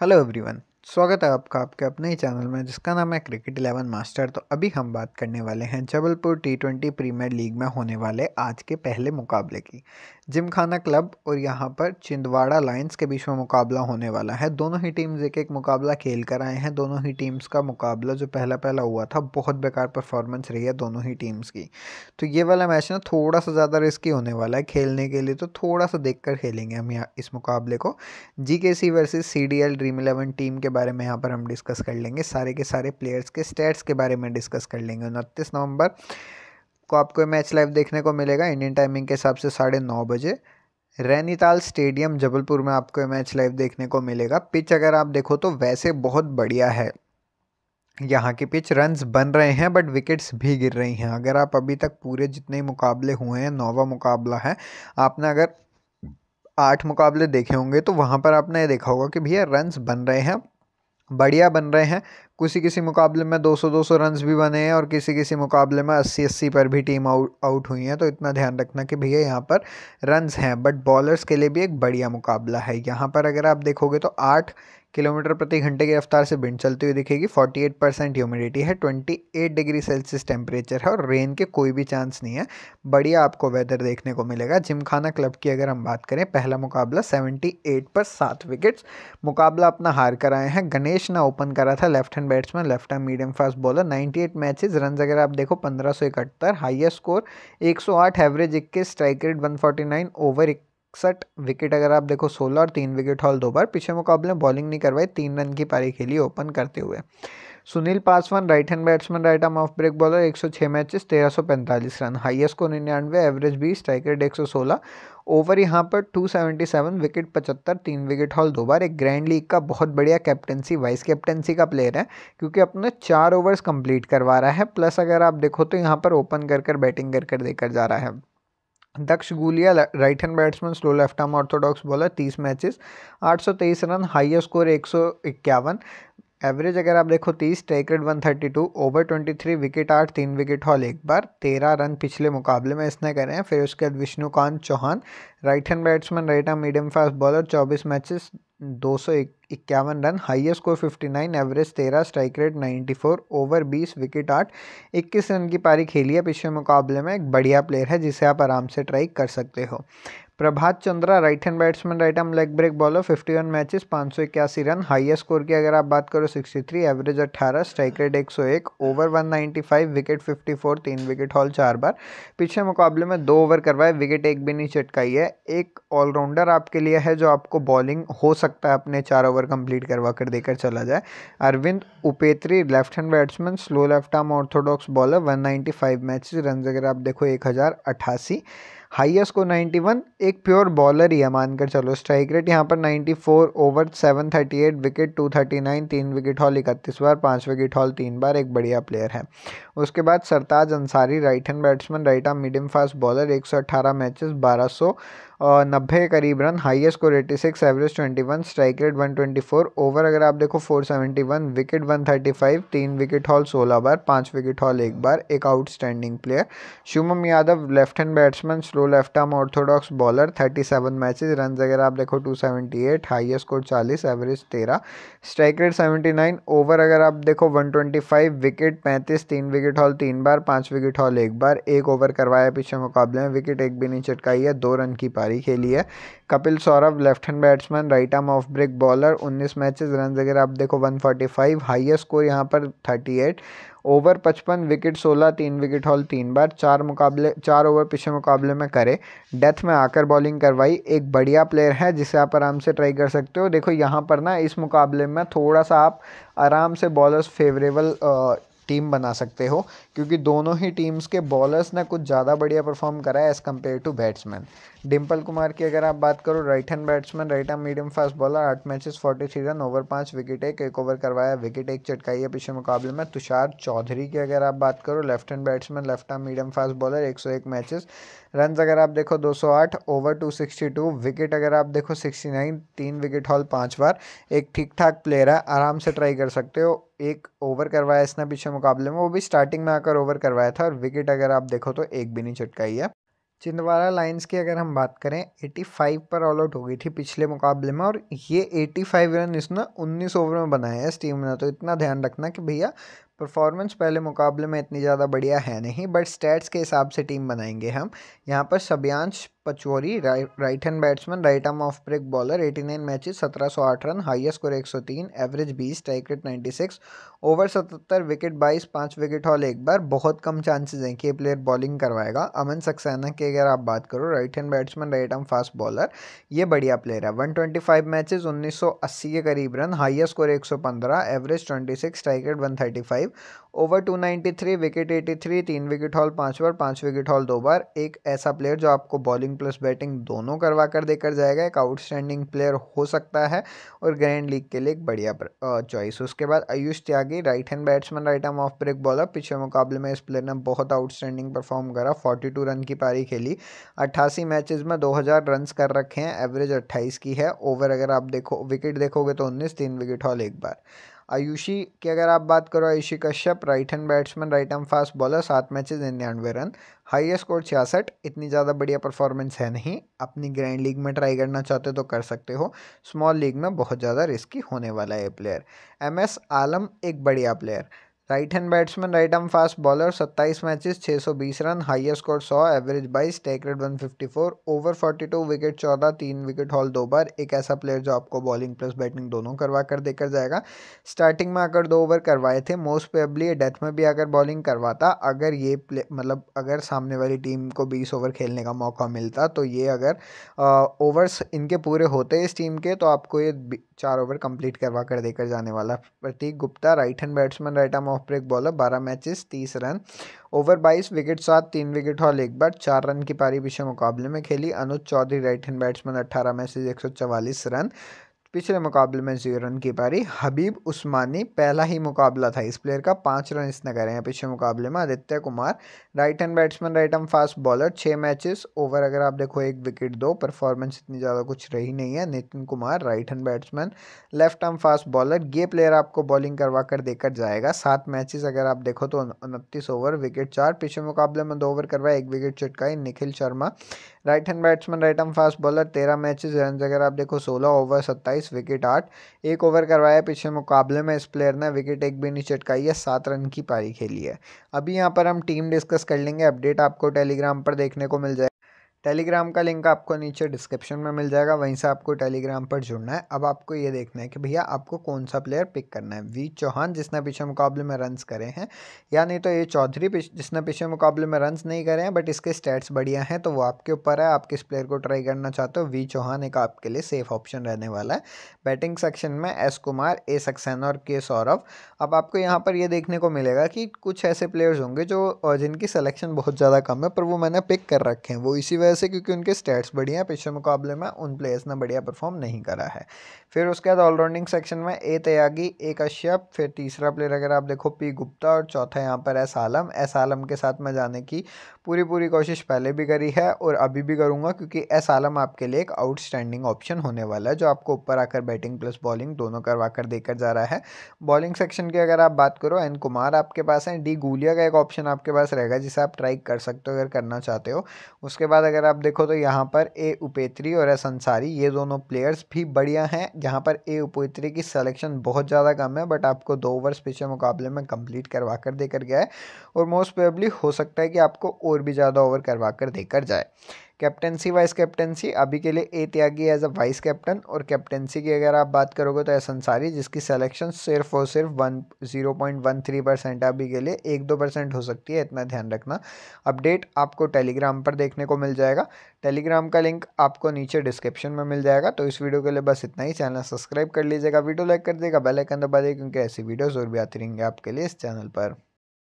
Hello everyone स्वागत है आपका आपके अपने ही चैनल में, जिसका नाम है क्रिकेट इलेवन मास्टर तो अभी हम बात करने वाले हैं Jabalpur T twenty premier league में होने वाले आज के पहले मुकाबले की। जिमखाना क्लब और यहाँ पर चिंदवाड़ा लाइंस के बीच में मुकाबला होने वाला है। दोनों ही टीम्स एक एक मुकाबला खेल कर आए हैं। दोनों ही टीम्स का मुकाबला जो पहला पहला हुआ था, बहुत बेकार परफॉर्मेंस रही है दोनों ही टीम्स की। तो ये वाला मैच ना थोड़ा सा ज़्यादा रिस्की होने वाला है खेलने के लिए। तो थोड़ा सा देख कर खेलेंगे हम यहाँ इस मुकाबले को। G K C versus C D L Dream Eleven team के बारे में यहाँ पर हम डिस्कस कर लेंगे। सारे के सारे प्लेयर्स के स्टेट्स के बारे में डिस्कस कर लेंगे। उनतीस नवंबर को आपको मैच लाइव देखने को मिलेगा। इंडियन टाइमिंग के हिसाब से साढ़े नौ बजे। रैनीताल स्टेडियम जबलपुर में आपको मैच लाइव देखने को मिलेगा। पिच अगर आप देखो तो वैसे बहुत बढ़िया है। यहाँ की पिच रन्स बन रहे हैं बट विकेट्स भी गिर रही हैं। अगर आप अभी तक पूरे जितने मुकाबले हुए हैं, नौवा मुकाबला है, आपने अगर आठ मुकाबले देखे होंगे तो वहाँ पर आपने देखा होगा कि भैया रन्स बन रहे हैं। बढ़िया बन रहे हैं। किसी किसी मुकाबले में 200 200 रन्स भी बने हैं और किसी किसी मुकाबले में 80 80 पर भी टीम आउट आउट हुई हैं। तो इतना ध्यान रखना कि भैया यहाँ पर रन्स हैं बट बॉलर्स के लिए भी एक बढ़िया मुकाबला है। यहाँ पर अगर आप देखोगे तो आठ किलोमीटर प्रति घंटे की रफ्तार से विंड चलती हुई दिखेगी। 48 परसेंट ह्यूमिडिटी है 28 डिग्री सेल्सियस टेम्परेचर है और रेन के कोई भी चांस नहीं है। बढ़िया आपको वेदर देखने को मिलेगा। जिमखाना क्लब की अगर हम बात करें, पहला मुकाबला 78 पर सात विकेट्स मुकाबला अपना हार कर आए हैं। गणेश ने ओपन करा था left hand batsman left hand medium fast bowler ninety eight matches run अगर आप देखो, पंद्रह सौ इकहत्तर हाइएस्ट स्कोर एक सौ आठ एवरेज इक्कीस strike rate one forty nine over इकसठ विकेट अगर आप देखो सोलह और तीन विकेट हॉल दो बार, पिछले मुकाबले में बॉलिंग नहीं करवाई, तीन रन की पारी खेली ओपन करते हुए। Sunil Paswan right hand batsman right arm off break bowler 106 matches 1345 run. Highest score निन्यानवे एवरेज भी स्ट्राइक रेट 116 ओवर यहाँ पर 277 विकेट पचहत्तर, तीन विकेट हॉल दो बार। एक ग्रैंड लीग का बहुत बढ़िया कैप्टनसी वाइस कैप्टनसी का प्लेयर है, क्योंकि अपने चार ओवर्स कंप्लीट करवा रहा है। प्लस अगर आप देखो तो यहाँ पर ओपन कर कर बैटिंग कर कर देकर जा रहा है। Daksh Gulia right hand batsman slow left arm orthodox bowler तीस मैचेस आठ सौ तेईस रन हाईएस्ट स्कोर एक सौ इक्यावन। एवरेज अगर आप देखो तीस strike rate one thirty two over twenty three wicket आठ, तीन विकेट हॉल एक बार, तेरह रन पिछले मुकाबले में इसने करे हैं। फिर उसके बाद Vishnukant Chauhan right hand batsman right arm medium fast bowler चौबीस मैचेस दो सौ इक्यावन run highest score fifty nine average तेरह strike rate ninety four over बीस विकेट आठ, इक्कीस रन की पारी खेली है। पिछले मुकाबले में एक बढ़िया प्लेयर है जिसे आप आराम से ट्राई कर सकते हो। Prabhat Chandra right hand batsman right arm leg break bowler 51 matches पाँच सौ इक्यासी रन हाईएस्ट स्कोर की अगर आप बात करो 63 average 18 strike rate 101 over 195 wicket 54 तीन विकेट हॉल चार बार। पिछले मुकाबले में दो ओवर करवाए विकेट एक भी नहीं चटकाई है। एक ऑलराउंडर आपके लिए है जो आपको बॉलिंग हो सकता है अपने चार ओवर कंप्लीट करवा कर देकर चला जाए। Arvind उपेत्री left hand batsman slow left arm orthodox bowler one ninety five matches run अगर आप देखो, एक हज़ार अठासी हाईएस्ट को 91 एक प्योर बॉलर ही है मानकर चलो। स्ट्राइक रेट यहाँ पर 94 ओवर 738 विकेट 239 तीन विकेट हॉल इकतीस बार, पाँच विकेट हॉल तीन बार, एक बढ़िया प्लेयर है। उसके बाद Sartaj Ansari right hand batsman right arm medium fast bowler 118 matches 1200 नब्बे के करीब run highest score eighty six average twenty one strike rate one twenty four over अगर आप देखो four seventy one wicket one thirty five तीन wicket haul सोलह बार, पाँच विकेट हॉल एक बार, एक outstanding player Shubham Yadav left hand batsman slow left arm orthodox bowler thirty seven matches run अगर आप देखो two seventy eight highest score चालीस एवरेज तेरह strike rate seventy nine over अगर आप देखो वन ट्वेंटी फाइव विकेट पैंतीस, तीन विकेट हॉल तीन बार, पाँच विकेट हॉल एक बार, एक ओवर करवाया पीछे मुकाबले में विकेट एक भी नहीं चटकाई है, दो रन की पारी खेली है Kapil Saurabh left hand batsman, right arm off break bowler 19 matches run अगर आप देखो 145 हाईएस्ट स्कोर यहाँ पर 38 ओवर 55 विकेट 16 तीन विकेट हॉल, तीन बार, चार मुकाबले, चार ओवर पिछले मुकाबले में करे। डेथ में आकर बॉलिंग करवाई। एक बढ़िया प्लेयर है, जिसे आप आराम से ट्राई कर सकते हो। देखो यहाँ पर ना, इस मुकाबले में थोड़ा सा आप आराम से बॉलर्स फेवरेबल टीम बना सकते हो। क्योंकि दोनों ही टीम्स के बॉलर्स ने कुछ ज़्यादा बढ़िया परफॉर्म करा है as compare to batsman Dimple Kumar की अगर आप बात करो right hand batsman right hand medium fast bowler आठ matches forty three run over पाँच विकेट एक एक ओवर करवाया विकेट एक चटकाई है पिछले मुकाबले में. तुषार चौधरी की अगर आप बात करो left hand batsman left hand medium fast bowler एक सौ एक मैचेस रन अगर आप देखो 208 ओवर 262 विकेट अगर आप देखो 69 तीन विकेट हॉल पाँच बार. एक ठीक ठाक प्लेयर है, आराम से ट्राई कर सकते हो. एक ओवर करवाया इसने पीछे मुकाबले में, वो भी स्टार्टिंग में आकर ओवर करवाया था और विकेट अगर आप देखो तो एक भी नहीं चटकाई है। छिंदवाड़ा लाइन्स की अगर हम बात करें 85 पर ऑल आउट हो गई थी पिछले मुकाबले में और ये 85 रन इसने 19 ओवर में बनाए हैं इस टीम ने। तो इतना ध्यान रखना कि भैया परफॉर्मेंस पहले मुकाबले में इतनी ज़्यादा बढ़िया है नहीं बट स्टैट्स के हिसाब से टीम बनाएँगे हम। यहाँ पर Sabyansh Pachori right hand batsman right arm off break bowler 89 matches 1708 run highest score 103 average 20 strike rate 96 over 77 wicket 22 पाँच विकेट हॉल एक बार, बहुत कम चांसेस हैं कि ये प्लेयर बॉलिंग करवाएगा। अमन सक्सेना की अगर आप बात करो right hand batsman right arm fast bowler ये बढ़िया प्लेयर है। 125 मैचेस 1980 के करीब run highest score 115 average 26 strike rate 135 over 293 wicket 83 तीन विकेट हॉल पाँच बार, पाँच विकेट हॉल दो बार। एक ऐसा प्लेयर जो आपको बॉलिंग प्लस बैटिंग दोनों करवा कर देकर जाएगा। एक आउटस्टैंडिंग प्लेयर हो सकता है और ग्रैंड लीग के लिए एक बढ़िया चॉइस उसके बाद Ayush Tyagi right hand batsman right arm off break bowler पिछले मुकाबले में इस प्लेयर ने बहुत आउटस्टैंडिंग परफॉर्म करा। फोर्टी रन की पारी खेली। अट्ठासी मैचेज में दो रन कर रखे हैं। एवरेज अट्ठाईस की है। ओवर अगर आप देखो विकेट देखोगे तो उन्नीस, तीन विकेट हॉल एक बार। आयुषी, की अगर आप बात करो, Ayushi Kashyap right hand batsman right hand fast bowler सात मैचेस निन्यानवे रन। हाईएस्ट स्कोर छियासठ, इतनी ज़्यादा बढ़िया परफॉर्मेंस है नहीं। अपनी ग्रैंड लीग में ट्राई करना चाहते तो कर सकते हो। स्मॉल लीग में बहुत ज़्यादा रिस्की होने वाला है प्लेयर एम एस आलम एक बढ़िया player right hand batsman right arm fast bowler 27 matches 620 run highest score 100 average 22 strike rate 154 over 42 wicket 14 तीन विकेट हॉल दो बार, एक ऐसा प्लेयर जो आपको बॉलिंग प्लस बैटिंग दोनों करवा कर देकर जाएगा। स्टार्टिंग में अगर दो ओवर करवाए थे मोस्ट प्रेबली डेथ में भी अगर बॉलिंग करवाता, अगर ये प्ले मतलब अगर सामने वाली टीम को बीस ओवर खेलने का मौका मिलता तो ये अगर ओवर्स इनके पूरे होते इस टीम के तो आपको ये चार ओवर कंप्लीट करवा कर देकर जाने वाला Prateek Gupta right hand batsman right arm off break bowler बारह मैचेस तीस रन। ओवर बाईस विकेट सात, तीन विकेट हॉल एक बार, चार रन की पारी विषय मुकाबले में खेली। Anuj Chaudhary right hand batsman अट्ठारह मैचेस एक सौ चवालीस रन। पिछले मुकाबले में ज़ीरो रन की पारी हबीब उस्मानी पहला ही मुकाबला था इस प्लेयर का, पाँच रन इसने करे हैं पिछले मुकाबले में Aditya Kumar. Right hand batsman right hand fast bowler छः मैचेस ओवर अगर आप देखो एक विकेट दो परफॉर्मेंस इतनी ज़्यादा कुछ रही नहीं है। Nitin Kumar right hand batsman left arm fast bowler ये प्लेयर आपको बॉलिंग करवा कर देकर जाएगा। सात मैचेस अगर आप देखो तो उनतीस ओवर विकेट चार। पिछले मुकाबले में दो ओवर करवाए, एक wicket चटकाई, Nikhil Sharma right hand batsman right arm fast bowler तेरह मैचेस रन अगर आप देखो, सोलह ओवर सत्ताईस विकेट आठ। एक ओवर करवाया, पिछले मुकाबले में इस प्लेयर ने विकेट एक भी नहीं चटकाई है, सात रन की पारी खेली है। अभी यहाँ पर हम टीम डिस्कस कर लेंगे अपडेट आपको टेलीग्राम पर देखने को मिल जाए टेलीग्राम का लिंक आपको नीचे डिस्क्रिप्शन में मिल जाएगा, वहीं से आपको टेलीग्राम पर जुड़ना है। अब आपको ये देखना है कि भैया आपको कौन सा प्लेयर पिक करना है। वी चौहान, जिसने पीछे मुकाबले में रन्स करे हैं, या नहीं तो ये चौधरी जिसने पीछे मुकाबले में रन्स नहीं करे हैं बट इसके स्टैट्स बढ़िया हैं तो वो आपके ऊपर है। आप किस प्लेयर को ट्राई करना चाहते हो? वी चौहान एक आपके लिए सेफ़ ऑप्शन रहने वाला है। बैटिंग सेक्शन में एस कुमार ए सक्सेना और के सौरभ। अब आपको यहाँ पर ये देखने को मिलेगा कि कुछ ऐसे प्लेयर्स होंगे जो जिनकी सिलेक्शन बहुत ज़्यादा कम है, पर वो मैंने पिक कर रखे हैं। वो इसी वजह से क्योंकि उनके स्टैट्स बढ़िया हैं, पिछले मुकाबले में उन प्लेयर्स ने बढ़िया परफॉर्म नहीं करा है। फिर उसके बाद ऑलराउंडिंग सेक्शन में ए तयागी ए कश्यप फिर तीसरा प्लेयर अगर आप देखो पी गुप्ता और चौथा यहाँ पर एस आलम एस आलम के साथ में जाने की पूरी पूरी कोशिश पहले भी करी है और अभी भी करूँगा क्योंकि एस आलम आपके लिए एक आउटस्टैंडिंग ऑप्शन होने वाला है, जो आपको ऊपर आकर बैटिंग प्लस बॉलिंग दोनों करवा कर देकर जा रहा है। बॉलिंग सेक्शन की अगर आप बात करो एन कुमार आपके पास है डी गुलिया का एक ऑप्शन आपके पास रहेगा, जिसे आप ट्राई कर सकते हो, अगर करना चाहते हो। उसके बाद अगर आप देखो तो यहाँ पर ए उपेत्री और एस अंसारी ये दोनों प्लेयर्स भी बढ़िया हैं, जहाँ पर ए उपेत्री की सलेक्शन बहुत ज़्यादा कम है बट आपको दो ओवर्स पिछले मुकाबले में कंप्लीट करवा कर देकर गया है। और मोस्ट प्रोबेबली हो सकता है कि आपको और भी ज़्यादा ओवर करवा कर देकर जाए। कैप्टनसी वाइस कैप्टनसी अभी के लिए A Tyagi as a vice captain और कैप्टनसी की अगर आप बात करोगे तो एस अंसारी जिसकी सिलेक्शन सिर्फ़ और सिर्फ़ one zero point one three percent अभी के लिए एक दो परसेंट हो सकती है, इतना ध्यान रखना। अपडेट आपको टेलीग्राम पर देखने को मिल जाएगा। टेलीग्राम का लिंक आपको नीचे डिस्क्रिप्शन में मिल जाएगा। तो इस वीडियो के लिए बस इतना ही। चैनल सब्सक्राइब कर लीजिएगा, वीडियो लाइक कर देगा बेल आइकन दबा देगा क्योंकि ऐसी वीडियोज़ और भी आती रहेंगे आपके लिए इस चैनल पर।